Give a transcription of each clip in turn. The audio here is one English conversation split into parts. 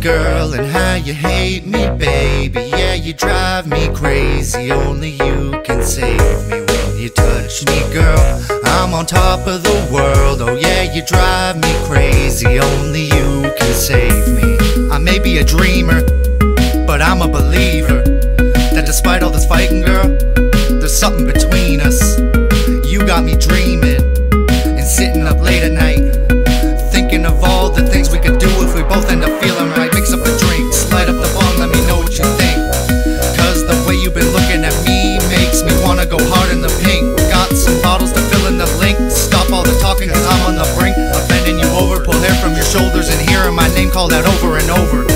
girl, and how you hate me, baby. Yeah, you drive me crazy. Only you can save me when you touch me, girl. I'm on top of the world. Oh, yeah, you drive me crazy. Only you can save me. I may be a dreamer, but I'm a believer that despite all this fighting, girl, there's something between us. You got me dreaming shoulders and hearing my name called out over and over.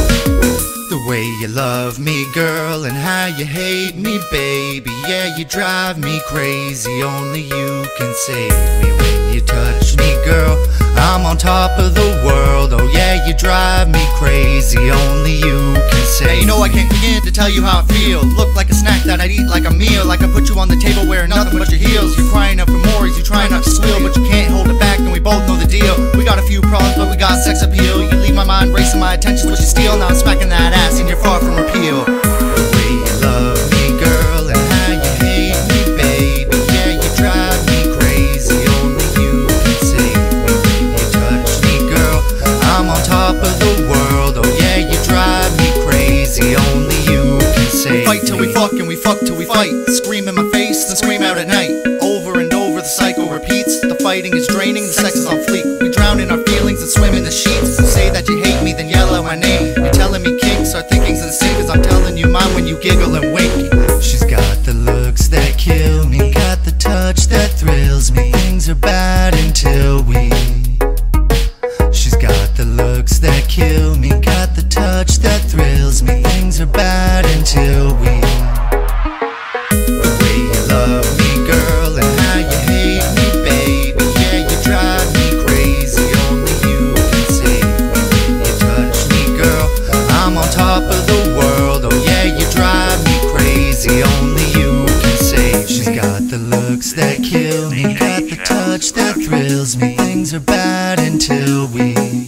The way you love me, girl, and how you hate me, baby. Yeah, you drive me crazy. Only you can save me when you touch me, girl. I'm on top of the world. Oh, yeah, you drive me crazy. Only you can save Yeah, you know I can't begin to tell you how I feel. Look like a snack that I'd eat like a meal. Like I put you on the table wearing nothing but your heels. You're crying out for more but we got sex appeal. You leave my mind racing, my attention's what you steal. Now I'm smacking that ass, and you're far from repeal. The way you love me, girl, and how you hate me, baby. Yeah, you drive me crazy. Only you can save me when you touch me, girl. I'm on top of the world. Oh yeah, you drive me crazy. Only you can save Fight till we fuck and we fuck till we fight. Scream in my face, then scream out at night. Over and over, the cycle repeats. The fighting is draining, the sex is on fleek. Drown in our feelings and swim in the sheets. You say that you hate me, then yell out my name. You're telling me kinks are thinkings sin, cause I'm telling you mine when you giggle and wink. She's got the looks that kill me, got the touch that thrills me. Things are bad until we. She's got the looks that kill me, top of the world. Oh yeah, you drive me crazy. Only you can save. She's got the looks that kill me, got the touch that thrills me. Things are bad until we.